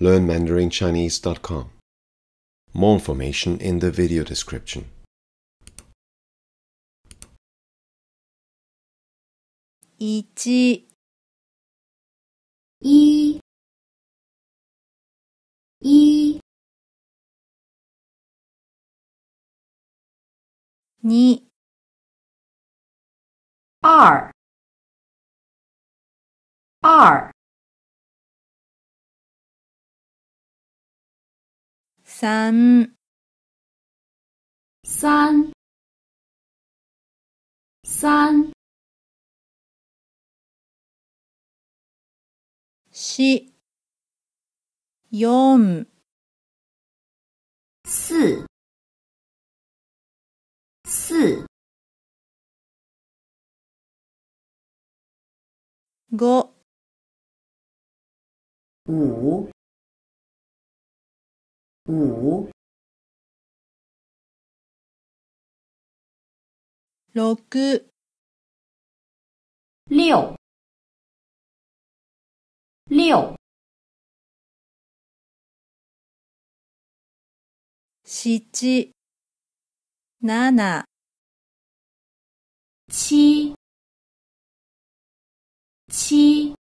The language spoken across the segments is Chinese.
learnmandarinchinese.com. More information in the video description. 一、一、一、二、二、二、三、三、三、四、四、四、四、五、五、五、六、六、六、七、七、七、七、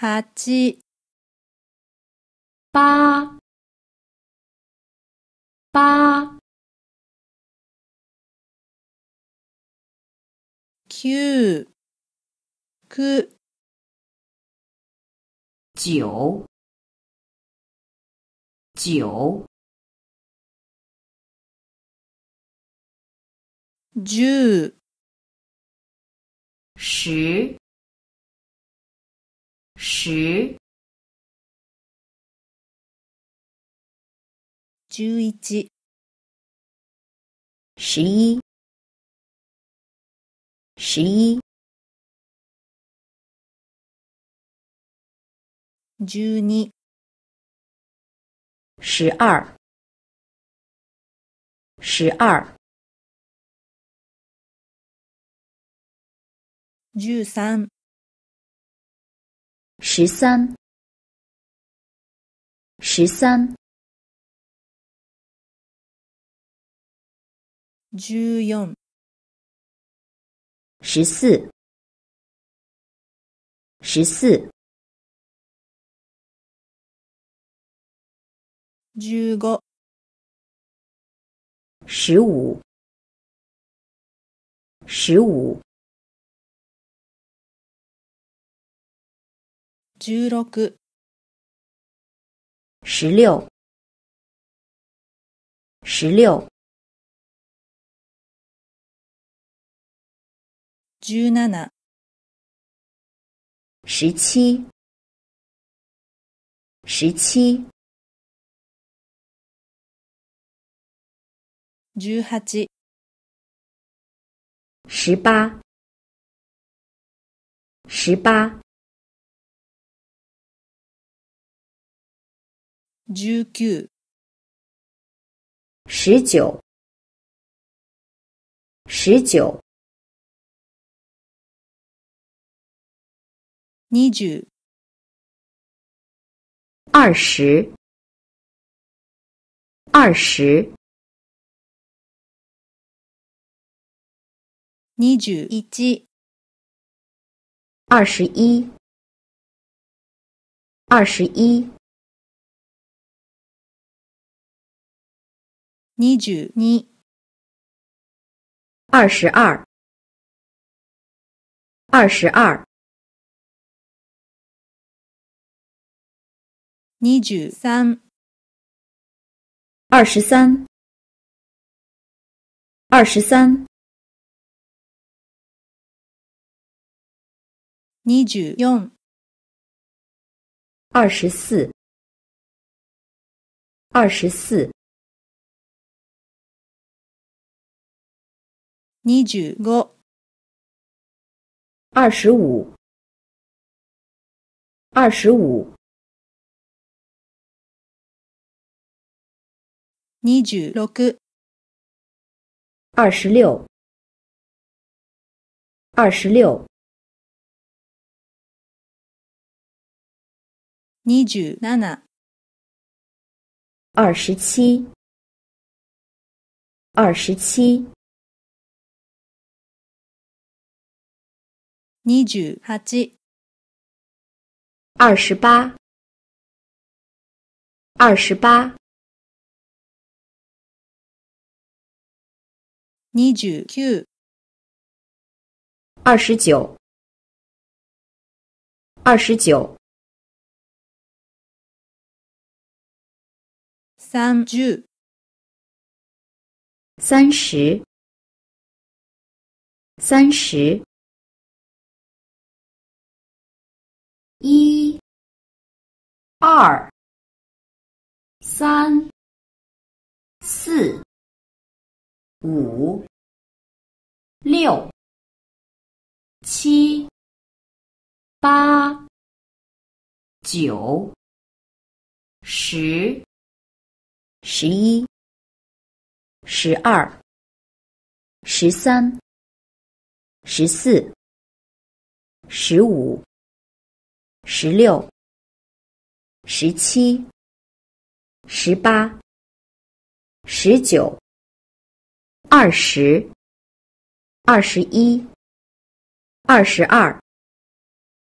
八、八、八、九、九、九、九、十、十、十、十一、十一、十一、十二、十二、十二、十三、十三、十三、十四、十四、十四、十五、十五、十五、十六、十六、十六、十七、十七、十七、十八、十八、十九、十九、十九、二十、二十、二十、二十一、二十一、二十一、二十二、二十二、二十二、二十三、二十三、二十三、二十四、二十四、二十四、二十五、二十五、二十五、二十六、二十六、二十六、二十七、二十七，二十八、二十八，二十八，二十九，二十九，三十、三十，三十，二，三，四，五，六，七，八，九，十，十一，十二，十三，十四，十五，十六，十七，十八，十九，二十，二十一，二十二，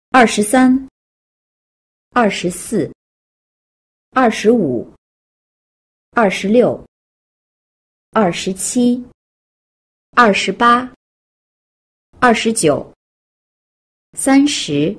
二十三，二十四，二十五，二十六，二十七，二十八，二十九，三十，